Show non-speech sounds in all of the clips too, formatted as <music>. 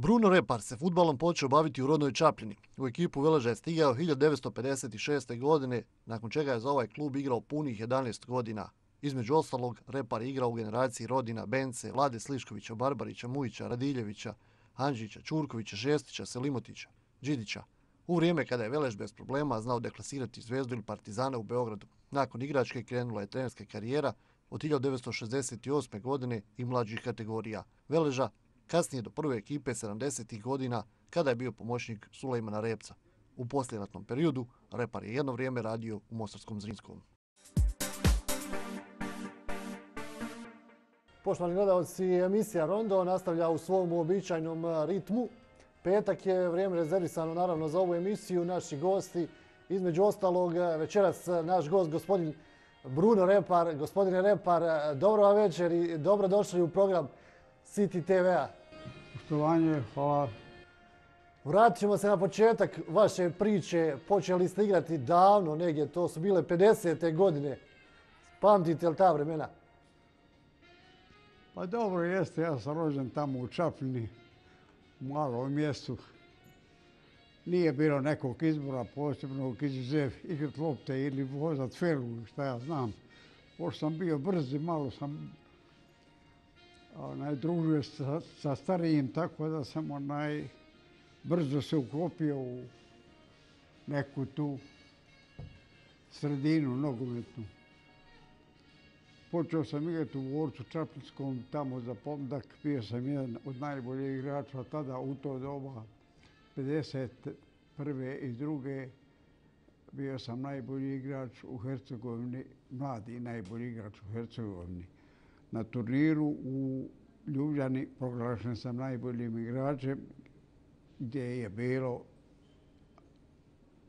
Bruno Repar se futbalom počeo baviti u rodnoj Čapljini. U ekipu Veleža je stigao 1956. godine, nakon čega je za ovaj klub igrao punih 11 godina. Između ostalog, Repar je igrao u generaciji rodina Bence, Vlade Sliškovića, Barbarića, Mujića, Radiljevića, Anđića, Čurkovića, Šestića, Selimotića, Đidića. U vrijeme kada je Velež bez problema znao deklasirati zvezdu ili partizana u Beogradu. Nakon igračke krenula je trenerska karijera od 1968. godine i mlađih kategorija. Veleža kasnije do prve ekipe 70. godina kada je bio pomoćnik Sulejmana Repca. U posljednatnom periodu Repar je jedno vrijeme radio u Mostarskom Zrinskom. Poštovani gledalci, emisija Rondo nastavlja u svom uobičajnom eh, ritmu. Petak je vrijeme rezervisano naravno za ovu emisiju. Naši gosti, između ostalog, eh, večeras eh, naš gost, gospodin Bruno Repar. Gospodine Repar, dobro vam večer i dobro došli u program City TV-a. Poštovanje, hvala. Vratit ćemo se na početak vaše priče. Počeli ste igrati davno negdje, to su bile 50. godine. Pamtite li ta vremena? Pa dobro jeste, ja sam rođen tamo u Čapljini, u malom mjestu. Nije bilo nekog izbora posebnog izuzev igrat lopte ili vozat felu, šta ja znam. Pošto sam bio brzi, malo sam onaj, družio sa, sa starijim, tako da sam onaj, brzo se uklopio u neku tu sredinu nogometnu. Počeo sam igrati u Vorcu Čaplinskom, tamo za pomdak. Bio sam jedan od najboljih igrača tada u to doba, 51. i 2. Bio sam najbolji igrač u Hercegovini, mladi najbolji igrač u Hercegovini na turniru u Ljubljani proglašen sam najboljim igračem gdje je bilo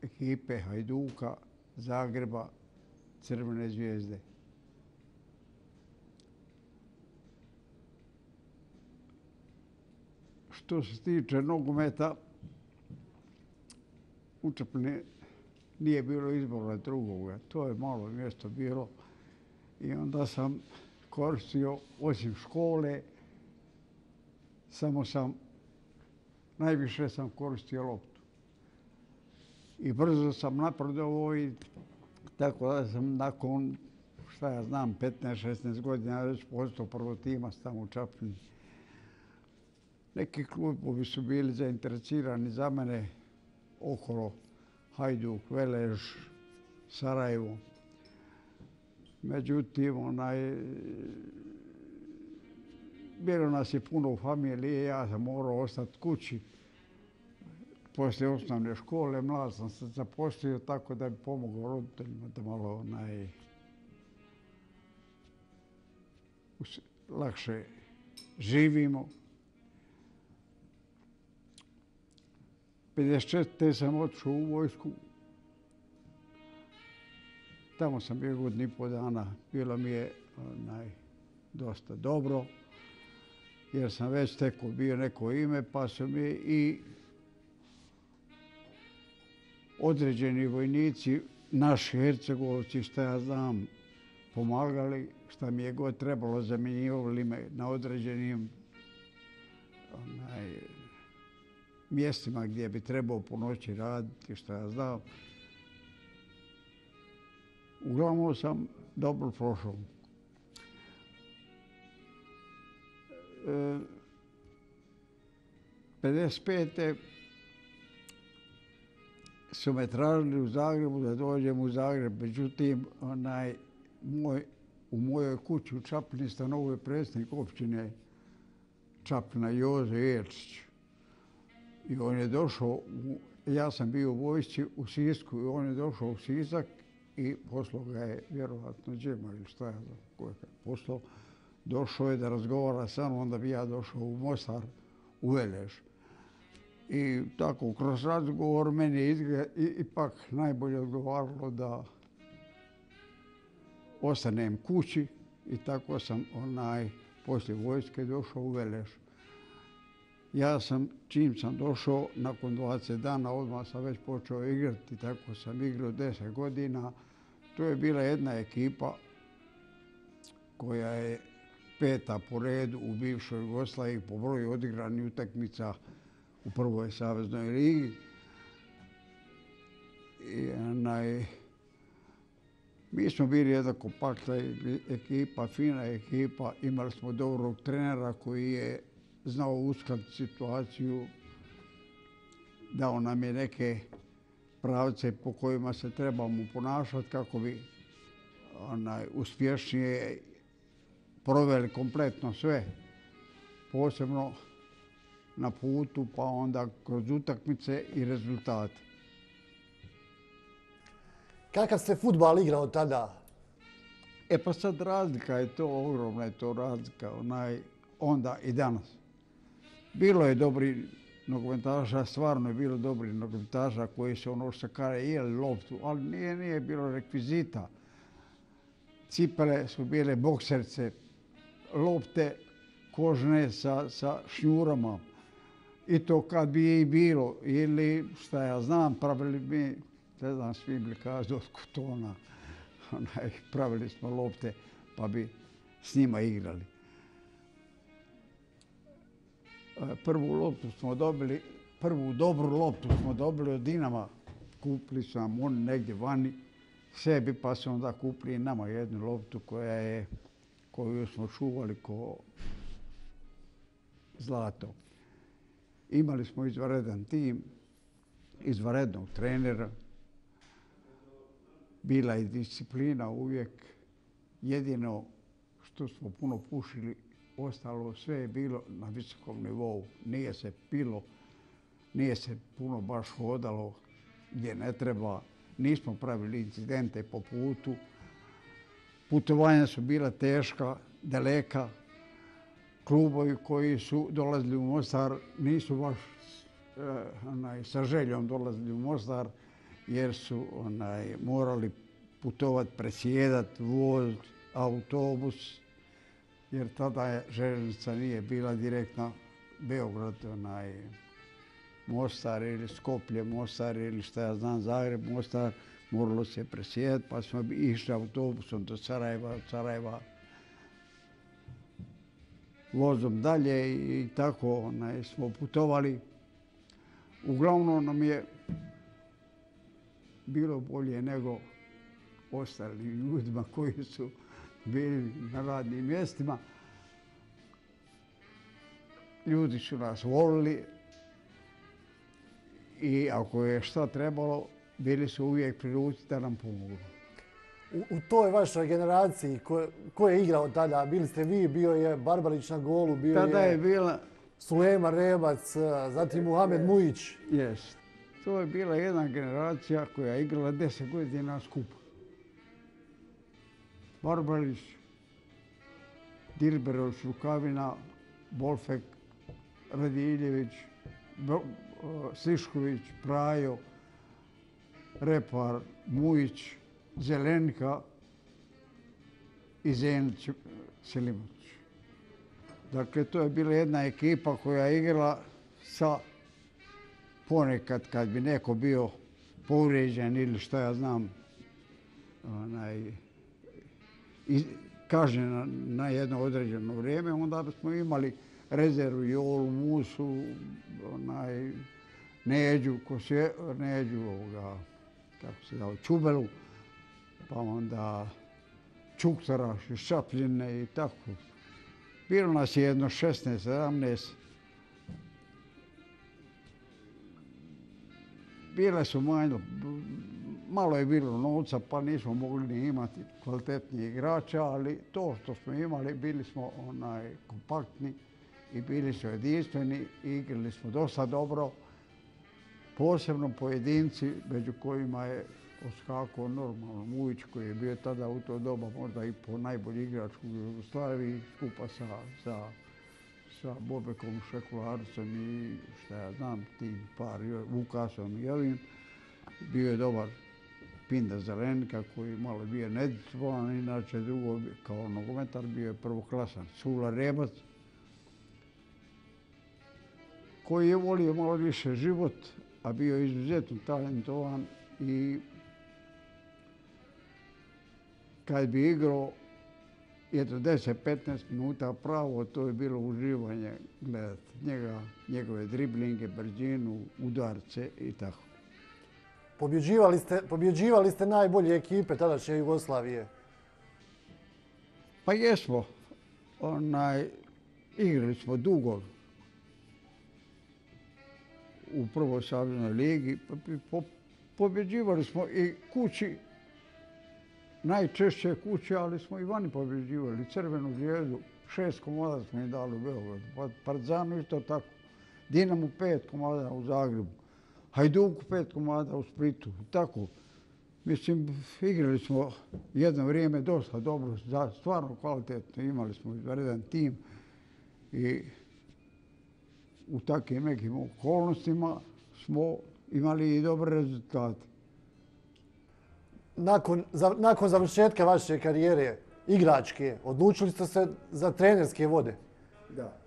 ekipe Hajduka, Zagreba, Crvene zvijezde. Što se tiče nogometa, učepne nije bilo izbora drugoga. To je malo mjesto bilo. I onda sam koristio osim škole, samo sam, najviše sam koristio loptu. I brzo sam napredovao i tako da sam nakon, šta ja znam, 15-16 godina već postao prvo tima tamo u Čapljini. Neki klubovi su bili zainteresirani za mene okolo Hajduk, Velež, Sarajevo. Međutim, onaj, bilo nas je puno u familiji, ja sam morao ostati kući. Poslije osnovne škole, mlad sam se zaposlio tako da bi pomogao roditeljima da malo onaj, lakše živimo. 54. sam otišao u vojsku, Tamo sam bio godin i po dana. Bilo mi je onaj, dosta dobro, jer sam već teko bio neko ime, pa su mi i određeni vojnici, naši hercegovci, što ja znam, pomagali, što mi je god trebalo, zamjenjivali me na određenim onaj, mjestima gdje bi trebao po noći raditi, što ja znam uglavnom sam dobro prošao. E, 55. su me tražili u Zagrebu da dođem u Zagreb. Međutim, onaj, moj, u mojoj kući u Čapljini stanovuje predsjednik općine Čapljina Joze Ječić. I on je došao, ja sam bio u vojsci u Sisku i on je došao u Sisak i poslao ga je vjerovatno Džema ili šta je za koje je poslao. Došao je da razgovara sa mnom, onda bi ja došao u Mostar, u Veleš. I tako, kroz razgovor meni je ipak najbolje odgovaralo da ostanem kući i tako sam onaj poslije vojske došao u Veleš. Ja sam, čim sam došao, nakon 20 dana odmah sam već počeo igrati, tako sam igrao 10 godina. To je bila jedna ekipa koja je peta po redu u bivšoj Jugoslaviji po broju odigranih utakmica u prvoj saveznoj ligi. I, onaj, mi smo bili jedna kompaktna ekipa, fina ekipa. Imali smo dobrog trenera koji je znao uskladiti situaciju, dao nam je neke pravce po kojima se trebamo ponašati kako bi onaj, uspješnije proveli kompletno sve. Posebno na putu, pa onda kroz utakmice i rezultate. Kakav se futbal igrao tada? E pa sad razlika je to, ogromna je to razlika, onaj, onda i danas. Bilo je dobri nogometaša, stvarno je bilo dobri nogometaša koji su ono što kare jeli loptu, ali nije, nije bilo rekvizita. Cipele su bile bokserce, lopte kožne sa, sa šnjurama. I to kad bi i bilo, ili šta ja znam, pravili mi, ne znam, svi bili kažu od kutona, <laughs> onaj, pravili smo lopte pa bi s njima igrali prvu loptu smo dobili, prvu dobru loptu smo dobili od Dinama. Kupili su nam oni negdje vani sebi, pa su onda kupili nama jednu loptu koja je, koju smo čuvali ko zlato. Imali smo izvaredan tim, izvarednog trenera. Bila je disciplina uvijek. Jedino što smo puno pušili, ostalo sve je bilo na visokom nivou. Nije se pilo, nije se puno baš hodalo gdje ne treba. Nismo pravili incidente po putu. Putovanja su bila teška, daleka, klubovi koji su dolazili u Mostar nisu baš eh, onaj, sa željom dolazili u Mostar jer su onaj, morali putovati, presjedati, voz, autobus, jer tada je željeznica nije bila direktna Beograd, onaj, Mostar ili Skoplje, Mostar ili šta ja znam, Zagreb, Mostar, moralo se presjedati, pa smo išli autobusom do Sarajeva, Sarajeva, vozom dalje i tako onaj, smo putovali. Uglavnom nam je bilo bolje nego ostalim ljudima koji su bili na radnim mjestima. Ljudi su nas volili i ako je šta trebalo, bili su uvijek priruci da nam pomogu u, u toj vašoj generaciji ko, ko je igrao tada? Bili ste vi, bio je Barbarić na golu, bio tada je, je bila... Sulema Rebac, zatim Muhamed Mujić. To je bila jedna generacija koja je igrala deset godina skupa. Barbarić, Dilberov, Šukavina, Bolfek, Radiljević, uh, Sišković, Prajo, Repar, Mujić, Zelenka i Zenić uh, Selimović. Dakle, to je bila jedna ekipa koja je igrala sa ponekad kad bi neko bio povređen ili što ja znam, onaj, i, na, na jedno određeno vrijeme, onda smo imali rezervu Jolu, Musu, onaj, Neđu, ko se, Neđu, ovoga, kako se dao, Čubelu pa onda Čuktara, Šapljine i tako. Bilo nas je jedno 16, 17. Bile su manje, malo je bilo novca pa nismo mogli ni imati kvalitetnije igrača, ali to što smo imali, bili smo onaj kompaktni i bili su jedinstveni i igrali smo dosta dobro. Posebno pojedinci, među kojima je oskako normalno. Mujić koji je bio tada u to doba možda i po najbolji igrač u Jugoslaviji skupa sa, sa, sa Bobekom Šekularcem i šta ja znam, tim par, Vukasom i ovim. Bio je dobar Pinda Zelenka koji malo bio nedisciplinovan, inače drugo kao nogometar bio je prvoklasan. Sula Rebac koji je volio malo više život, a bio je izuzetno talentovan i kad bi igrao jedno 10-15 minuta pravo, to je bilo uživanje gledati njega. njegove driblinge, brzinu, udarce i tako. Pobjeđivali ste, pobjeđivali ste najbolje ekipe tadašnje Jugoslavije. Pa jesmo. Onaj, igrali smo dugo u prvoj savjeznoj ligi. Pa po, po, pobjeđivali smo i kući, najčešće kući, ali smo i vani pobjeđivali. Crvenu zvijezdu, šest komada smo im dali u Beogradu. Pa Partizanu isto tako. Dinamo pet komada u Zagrebu. Hajduku pet komada u Splitu. Tako. Mislim, igrali smo jedno vrijeme dosta dobro, stvarno kvalitetno. Imali smo izvredan tim i u takvim nekim okolnostima smo imali i dobre rezultate. Nakon, za, nakon završetka vaše karijere igračke, odlučili ste se za trenerske vode? Da.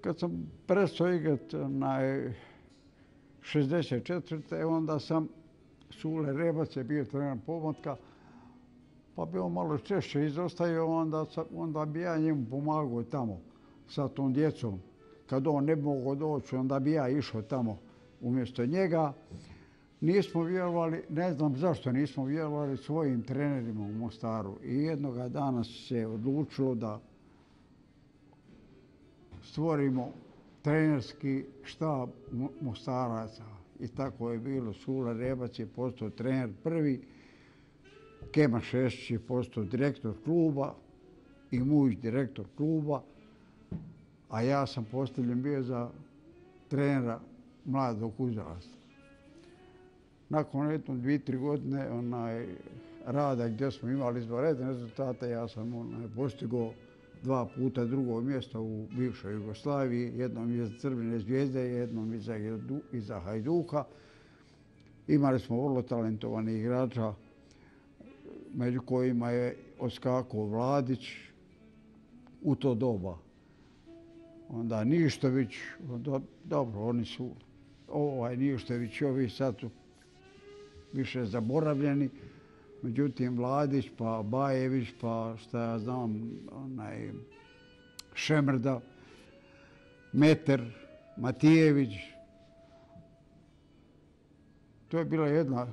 Kad sam prestao igrat na 64. onda sam Sule Rebac je bio trener pomotka, pa bi on malo češće izostavio, onda, onda bi ja njemu pomagao tamo sa tom djecom. Kad on ne bi mogao doći, onda bi ja išao tamo umjesto njega. Nismo vjerovali, ne znam zašto nismo vjerovali svojim trenerima u Mostaru. I jednoga dana se odlučilo da stvorimo trenerski štab Mostaraca. I tako je bilo. Sula Rebac je postao trener prvi. Kema Šešć je postao direktor kluba i muž direktor kluba. A ja sam postavljen bio za trenera mladog uzrasta. Nakon jedno dvije, tri godine onaj, rada gdje smo imali izvaredne rezultate, ja sam onaj, postigo dva puta drugo mjesto u bivšoj Jugoslaviji, jednom iz Crvene zvijezde, jednom iza, iza Hajduka. Imali smo vrlo talentovani igrača, među kojima je oskako Vladić u to doba. Onda Ništović, dobro, oni su, ovaj Ništović, ovi sad su više zaboravljeni. Međutim, Vladić, pa Bajević, pa šta ja znam, onaj, Šemrda, Meter, Matijević. To je bila jedna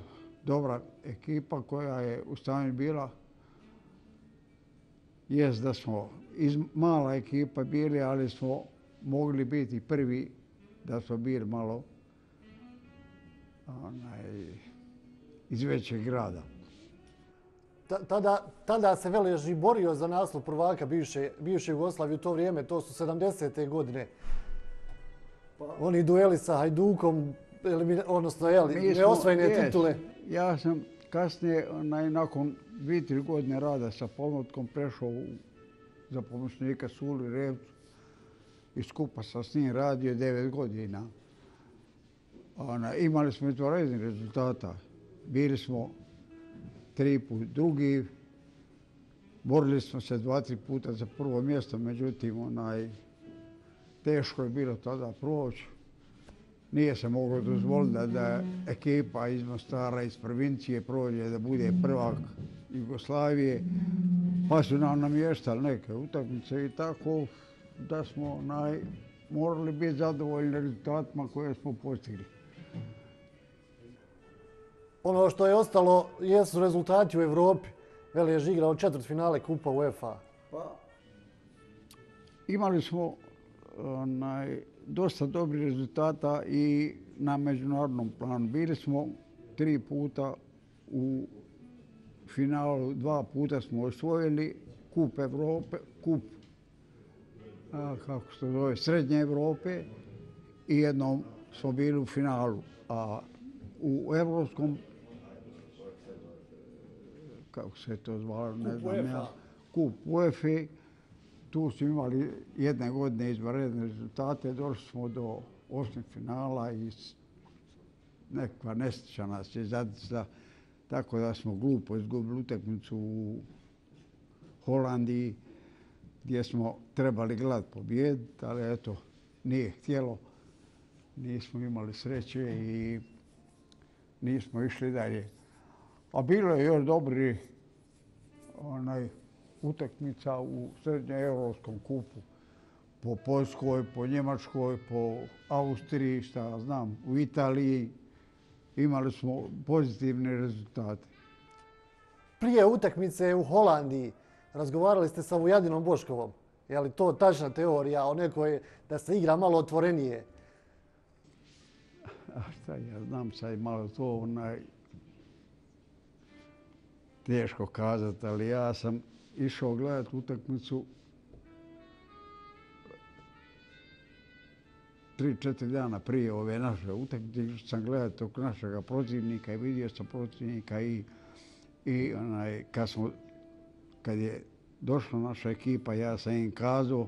dobra ekipa koja je u stanju bila. Jes da smo iz mala ekipa bili, ali smo mogli biti prvi da smo bili malo onaj, iz većeg grada tada, tada se Veleži borio za naslov prvaka bivše, bivše Jugoslavije u to vrijeme, to su 70. godine. Pa, Oni dueli sa Hajdukom, odnosno jeli, neosvojene titule. Ja sam kasnije, onaj, nakon dvije, tri godine rada sa pomotkom, prešao u, za pomoćnika Suli Revcu i skupa sa s njim radio devet godina. Ona, imali smo izvoredni rezultata. Bili smo tri put drugi. Borili smo se dva, tri puta za prvo mjesto, međutim, onaj, teško je bilo tada proći. Nije se moglo dozvoliti da, da ekipa iz Mostara, iz provincije prođe da bude prvak Jugoslavije. Pa su nam namještali neke utakmice i tako da smo naj, morali biti zadovoljni rezultatima koje smo postigli ono što je ostalo jesu rezultati u Evropi. Veli je igrao četvrt finale Kupa UEFA. Pa, imali smo onaj, dosta dobrih rezultata i na međunarodnom planu. Bili smo tri puta u finalu, dva puta smo osvojili Kup Evrope, Kup a, kako se zove, Srednje Evrope i jednom smo bili u finalu. A u evropskom kako se to zvalo, ne znam ja, kup UEFA. Tu smo imali jedne godine izvaredne rezultate, došli smo do osmih finala i nekva nesreća nas je zadisa, tako da smo glupo izgubili utakmicu u Holandiji, gdje smo trebali gledati pobjediti, ali eto, nije htjelo. Nismo imali sreće i nismo išli dalje. A bilo je još dobri onaj utakmica u srednje evropskom kupu. po Poljskoj, po Njemačkoj, po Austriji, šta znam, u Italiji. Imali smo pozitivne rezultate. Prije utakmice u Holandiji razgovarali ste sa Vujadinom Boškovom. Je li to tačna teorija o nekoj da se igra malo otvorenije? A šta ja znam sad malo to onaj teško kazati, ali ja sam išao gledati utakmicu tri, četiri dana prije ove naše utakmice. Sam gledati tog našeg protivnika i vidio sam protivnika i, i onaj, kad, smo, kad je došla naša ekipa, ja sam im kazao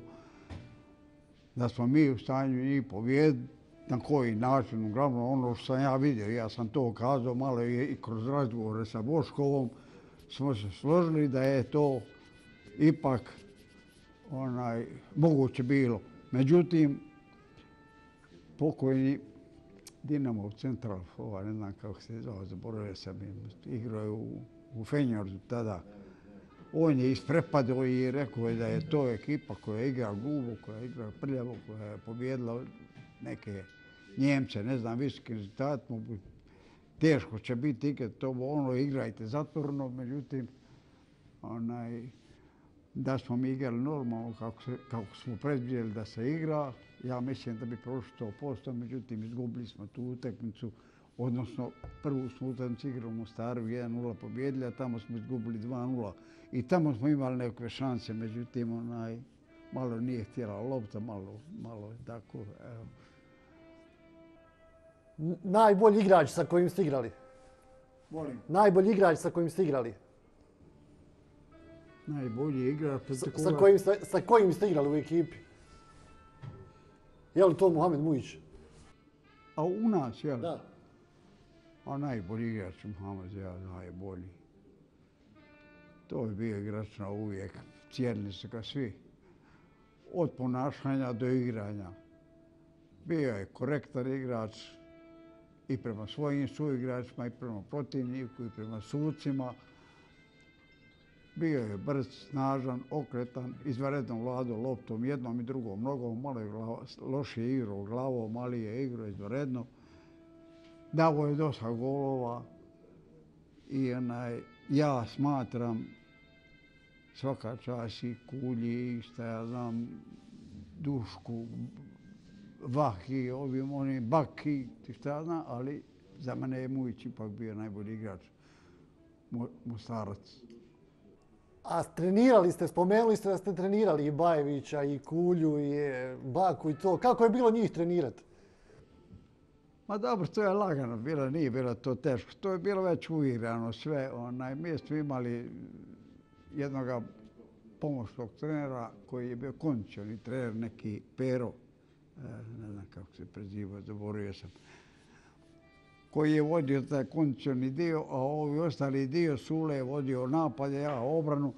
da smo mi u stanju njih povijediti na koji način, uglavnom ono što sam ja vidio, ja sam to kazao malo i kroz razgovore sa Boškovom, smo se složili da je to ipak onaj moguće bilo. Međutim, pokojni Dinamo Central, ova, ne znam kako se zove, zaboravio sam im, igrao u, u Fenjordu tada. On je isprepadao i rekao je da je to ekipa koja igra gubu, koja igra prljavo, koja je pobjedila neke Njemce, ne znam, visoki rezultat, teško će biti ikad to ono, igrajte zatvorno, međutim, onaj, da smo mi igrali normalno kako, se, kako smo predvidjeli da se igra, ja mislim da bi prošlo to posto, međutim, izgubili smo tu utakmicu, odnosno prvu smo utakmicu igrali u Mostaru 1-0 pobjedili, a tamo smo izgubili 2-0 i tamo smo imali neke šanse, međutim, onaj, malo nije htjela lopta, malo, malo tako, evo najbolji igrač sa kojim ste igrali? Volim. Najbolji igrač sa kojim ste igrali? Najbolji igrač? Sa, sa, kojim ste, sa kojim ste igrali u ekipi? Je li to Mohamed Mujić? A u nas, je li? Da. A najbolji igrač Mohamed, ja najbolji. To je bio igrač na uvijek. Cijenili se ga svi. Od ponašanja do igranja. Bio je korektan igrač, i prema svojim suigračima i prema protivniku i prema sucima. Bio je brz, snažan, okretan, izvaredno vlado loptom jednom i drugom nogom, malo je loše igrao glavom, ali je igrao izvaredno. Davo je dosta golova i onaj, ja smatram svaka čas i kulji, šta ja znam, dušku, Vahi, ovim, onim, Baki, ti šta ja znam, ali za mene je Mujić ipak bio najbolji igrač, Mostarac. A trenirali ste, spomenuli ste da ste trenirali i Bajevića, i Kulju, i e, Baku i to. Kako je bilo njih trenirati? Ma dobro, to je lagano bilo, nije bilo to teško. To je bilo već uigrano sve. Onaj, mi smo imali jednog pomoćnog trenera koji je bio kondicioni trener, neki Pero, Eh, ne znam kako se preziva, zaboravio sam, koji je vodio taj kondicioni dio, a ovi ostali dio Sule je vodio napad, ja obranu.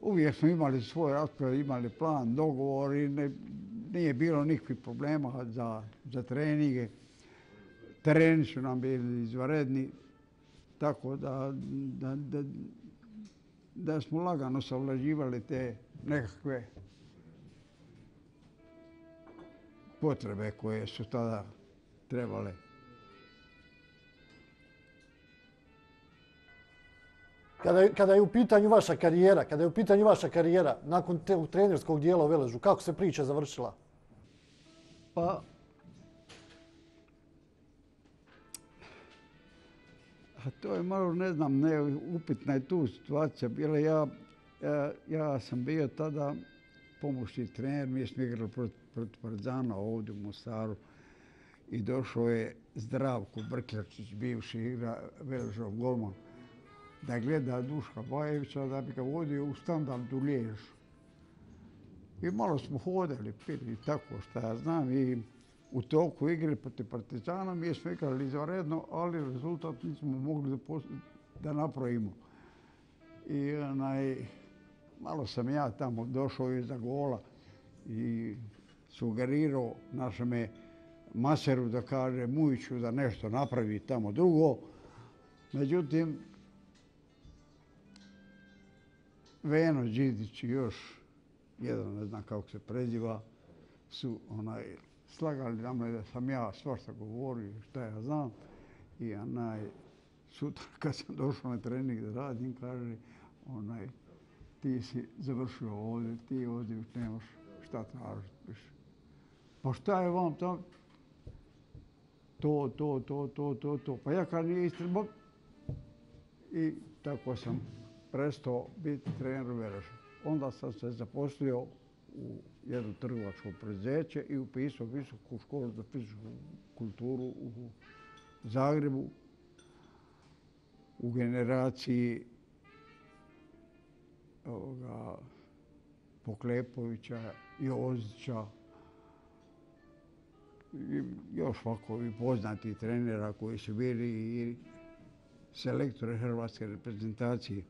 Uvijek smo imali svoj raspored, imali plan, dogovor i ne, nije bilo nikakvih problema za, za treninge. Tereni su nam bili izvaredni, tako da, da, da, da smo lagano savlaživali te nekakve potrebe koje su tada trebale. Kada, kada je u pitanju vaša karijera, kada je u pitanju vaša karijera, nakon te trenerskog dijela u Veležu, kako se priča završila? Pa, a to je malo, ne znam, ne, upitna je tu situacija. Bila ja, ja, ja sam bio tada pomoćni trener, mi smo igrali protiv protiv Partizana ovdje u Mostaru i došao je Zdravko Brkljačić, bivši igra Veležov golman, da gleda Duška Bajevića da bi ga vodio u standardu Liježu. I malo smo hodali, pili i tako što ja znam i u toku igre protiv Partizana mi smo igrali izvaredno, ali rezultat nismo mogli da, da napravimo. I onaj, malo sam ja tamo došao iza gola i sugerirao našeme maseru da kaže Mujiću da nešto napravi tamo drugo. Međutim, Veno Đidić i još jedan ne znam kako se preziva, su onaj, slagali na me da sam ja svašta govorio, šta ja znam. I onaj, sutra <laughs> kad sam došao na trening da radim, kaže, onaj, ti si završio ovdje, ti ovdje nemaš šta tražiti više. Pa šta je vam to? To, to, to, to, to, to. Pa ja kad nije istrbo, i tako sam prestao biti trener Vereša. Onda sam se zaposlio u jedno trgovačko prezeće i upisao visoku školu za fizičku kulturu u Zagrebu u generaciji ovoga, Poklepovića, Jozića, i još ovako i poznati trenera koji su bili i selektore hrvatske reprezentacije.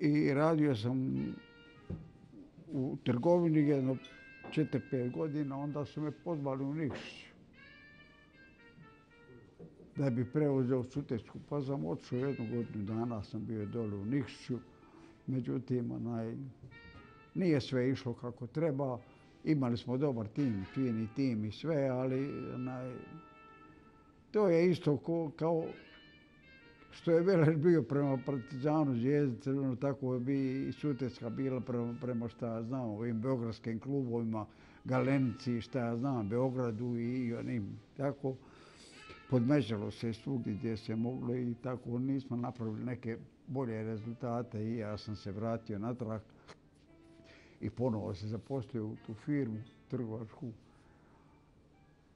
I radio sam u trgovini jedno 4-5 godina, onda su me pozvali u Nikšić da bi preuzeo Sutečku. Pa sam odšao jednu godinu dana, sam bio dole u Nikšiću. Međutim, onaj, nije sve išlo kako treba. Imali smo dobar tim, fini tim i sve, ali onaj, to je isto ko, kao što je Veleš bio prema Partizanu, Zvijezdi, Crveno, tako bi i Sutecka bila prema, prema šta ja znam, ovim beogradskim klubovima, Galenici, šta ja znam, Beogradu i, i onim, tako Podmeđalo se svugdje gdje se moglo i tako nismo napravili neke bolje rezultate i ja sam se vratio natrag i ponovo se zaposlio u tu firmu trgovačku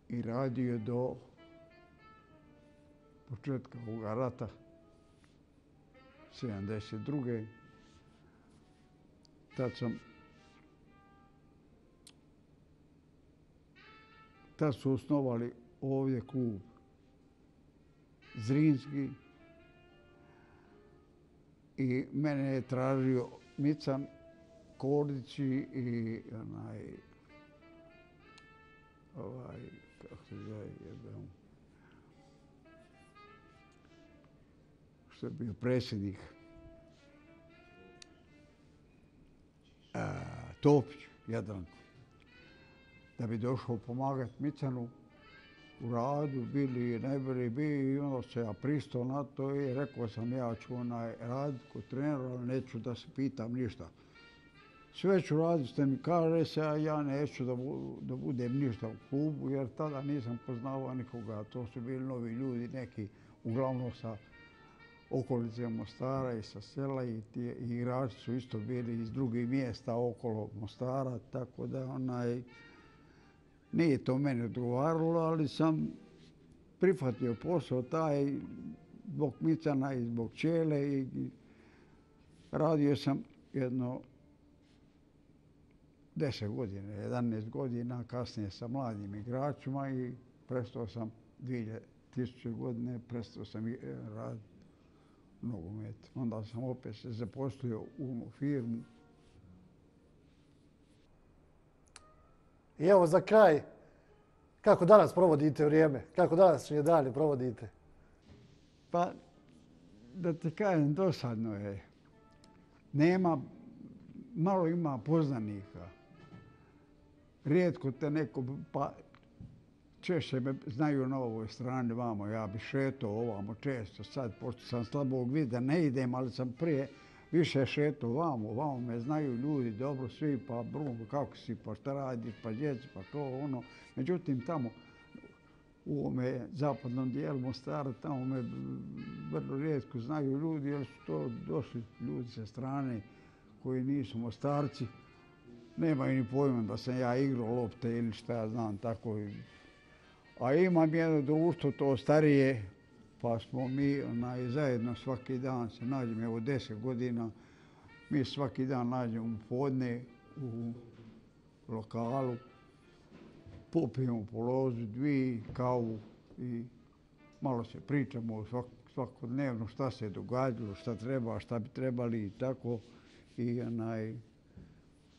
i radio do početka ovoga rata 72. Tad sam tad su osnovali ovdje klub Zrinski i mene je tražio Mican Kordići i onaj ovaj, kako se zove, jebem, što je bio predsjednik? A, Topić, jedan, da bi došao pomagati Micanu u radu, bili najbolji bi i onda se ja pristao na to i rekao sam ja ću onaj rad kod trenera, ali neću da se pitam ništa. Sve ću raditi što mi kaže se, a ja neću da, bu, da budem ništa u klubu, jer tada nisam poznavao nikoga. To su bili novi ljudi, neki uglavnom sa okolice Mostara i sa sela i ti igrači su isto bili iz drugih mjesta okolo Mostara, tako da onaj, nije to meni odgovaralo, ali sam prihvatio posao taj zbog Micana i zbog Čele i radio sam jedno deset godina, 11 godina, kasnije sa mladim igračima i prestao sam 2000 godine, prestao sam rad nogomet. Onda sam opet se zaposlio u firmu I evo za kraj, kako danas provodite vrijeme? Kako danas je dani provodite? Pa, da ti kažem, dosadno je. Nema, malo ima poznanika. Rijetko te neko, pa češće me znaju na ovoj strani vamo, ja bi šetao ovamo često. Sad, pošto sam slabog vida, ne idem, ali sam prije više šeto vamo, vamo me znaju ljudi dobro svi, pa brum, kako si, pa šta radiš, pa djeci, pa to, ono. Međutim, tamo u ovome zapadnom dijelu Mostara, tamo me vrlo rijetko znaju ljudi, jer su to došli ljudi sa strane koji nisu Mostarci. Nemaju ni pojma da sam ja igrao lopte ili šta ja znam, tako. A imam jedno društvo, to starije, pa smo mi onaj, zajedno svaki dan se nađemo, evo deset godina, mi svaki dan nađemo u podne u lokalu, popijemo po lozu, dvi, kavu i malo se pričamo svak, svakodnevno šta se je događalo, šta treba, šta bi trebali i tako. I onaj,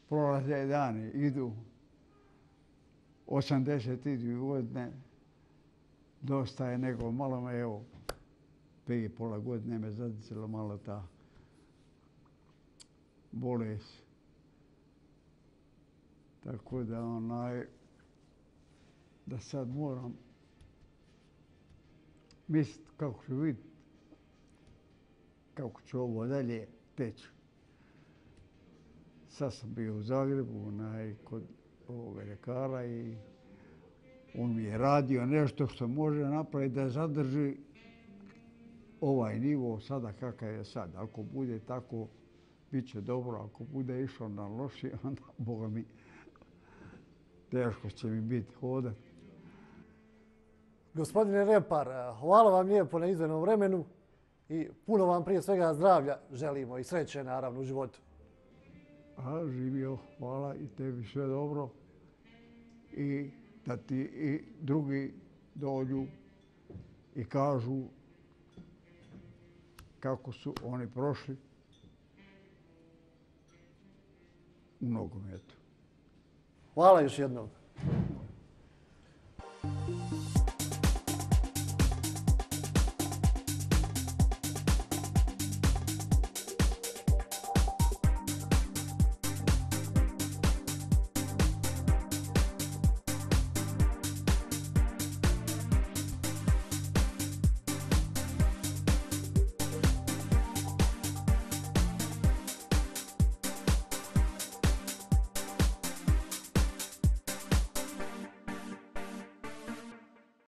prolaze dani, idu 82 godine, dosta je nego malo me, evo, prije pola godine me zadicila malo ta bolest. Tako da onaj, da sad moram misliti kako ću vidjeti, kako će ovo dalje teći. Sad sam bio u Zagrebu, onaj, kod ovog ljekara i on mi je radio nešto što može napraviti da zadrži ovaj nivo sada kakav je sad. Ako bude tako, bit će dobro. Ako bude išao na loši, <laughs> onda, Boga mi, teško će mi biti hodat. Gospodine Repar, hvala vam lijepo na izvenom vremenu i puno vam prije svega zdravlja želimo i sreće naravno u životu. A živio, hvala i tebi sve dobro. I da ti i drugi dođu i kažu kako su oni prošli u nogometu. Hvala još jednom. Thank you.